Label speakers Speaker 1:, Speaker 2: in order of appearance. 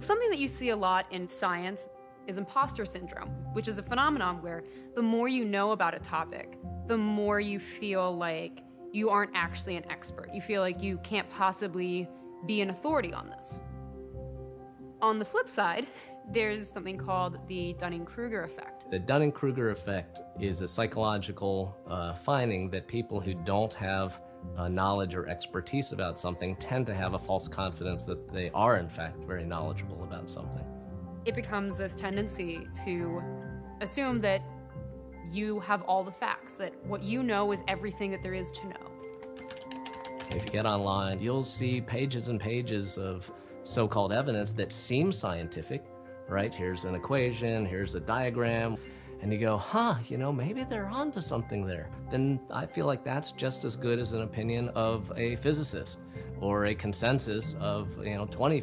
Speaker 1: Something that you see a lot in science is imposter syndrome, which is a phenomenon where the more you know about a topic, the more you feel like you aren't actually an expert. You feel like you can't possibly be an authority on this. On the flip side, there's something called the Dunning Kruger effect.
Speaker 2: The Dunning Kruger effect is a psychological uh, finding that people who don't have uh, knowledge or expertise about something tend to have a false confidence that they are, in fact, very knowledgeable about something.
Speaker 1: It becomes this tendency to assume that you have all the facts, that what you know is everything that there is to know.
Speaker 2: If you get online, you'll see pages and pages of so called evidence that seems scientific, right? Here's an equation, here's a diagram and you go, huh, you know, maybe they're onto something there, then I feel like that's just as good as an opinion of a physicist or a consensus of, you know, 20